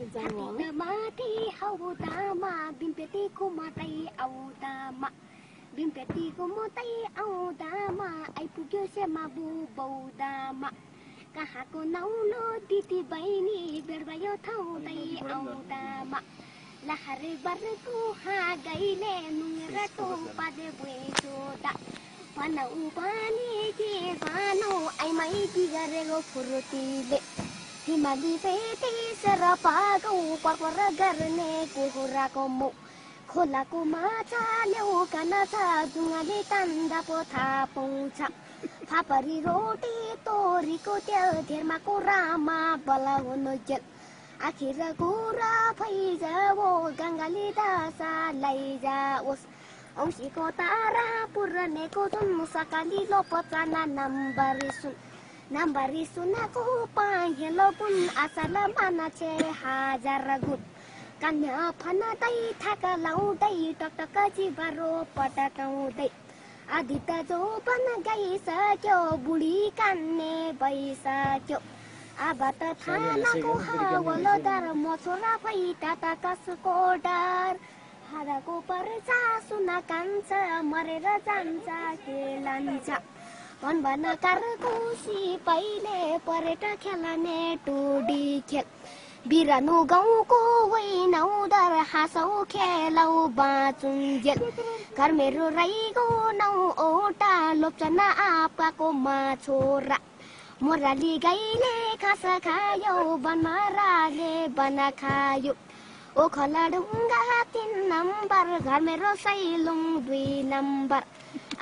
माथि आउँदामा बिम्पेटीको मात्रै आउँदामा बिम्पेटीको मात्रै आउँदामा आइपुग्यो सेमा बौदामा कहाँको नौलो दिदी बहिनी थाउँदै आउँदामा लहरे बरको टोपादे बुझोदा भनौ पानी भानौ बिगरेको फुर्तीले हिमाली फेरि सर पागौ पर्पर गर्ने कुखुराको मौ खोलाको माछा ल्याउ काना छ जुङ्गाले तान्दा पो थाहा पाउँछ फापरी रोटी तोरीको तेल धेरमाको रामा बला हुनु जेल आखिर कुरा फैजाओ गङ्गाली दासा लैजाओस् औँसीको तारा पुर्नेको धुन सकाली लोपचाना नम्बर सुन नम्बरी सुनाको पाहेलो पुन आसाल मानाचे हाजार गुण कन्या फनादै थाका लाउँदै टकटक जिबारो पटकाउँदै आदि त जो पन गइसक्यो बुढी कान्ने भइसक्यो अब त थानाको हावलो दर म छोरा फैटा त कसको डर हाराको पर्चा सुना कान्छ मरेर जान्छ के लान्छ भन भन कुसी पहिले पर्यटक खेलाने टुडी खेल बिरानो गाउँको होइन दर हाँसौ खेलौ बाँचुन्जेल घर मेरो राईको नौ ओटा लोप्चना आपाको मा छोरा मोराली गाईले खास खायो बनमाराले बना खायो ओखला ढुङ्गा तिन नम्बर घर मेरो सैलुङ दुई नम्बर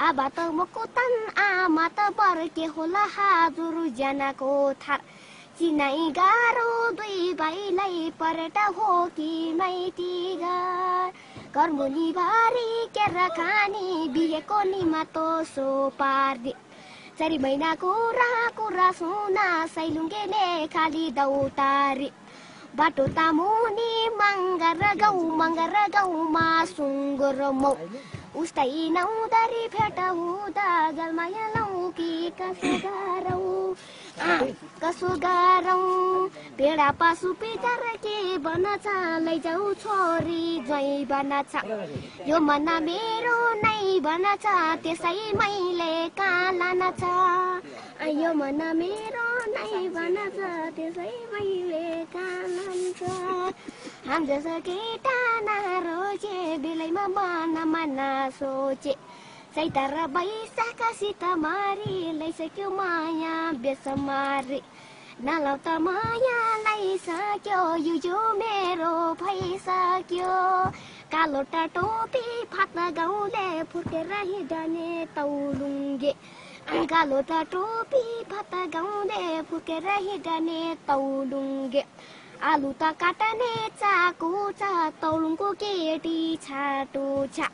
आबा त मकुतन आमा त होला हजुर जनाको थार। चिनाइ गाह्रो दुई भाइलाई पर्यट हो कि माइती घरमुनि बारी केरा खानी बिहेको निमा तोसो पार्दे चारि महिना कुरा कुरा सुना सैलुङ्गेले खाली दौतारी। बाटो तामुनि मङ्गर गाउँ मङ्गर गाउँमा सुँगुर मौ। उस्तै नौदरी फेट हुँदा जलमाया लौ कि कसो गरौँ कसो गरौँ भेडा पशु पितर के बनछ लैजाऊ छोरी ज्वाइ बनछ यो मन मेरो नै बनछ त्यसै मैले कहाँ लानछ यो मन मेरो नै बनछ त्यसै मैले कहाँ लान्छ हम जैसा केटा नरोजे बिलैमा मनमा नसोचे सैतार बैशाख सित मारी लैसक्यो माया बेसमारी नलौ त मायालाई सक्यो यो मेरो भइसक्यो कालो टोपी फाट्न गाउँले फुटेर हिँड्ने तौलुङ्गे कालो टोपी फाट गाउँले फुकेर हिँड्ने तौलुङ्गे आलु त काटने चाको छ तौलुङको केटी छाटो छ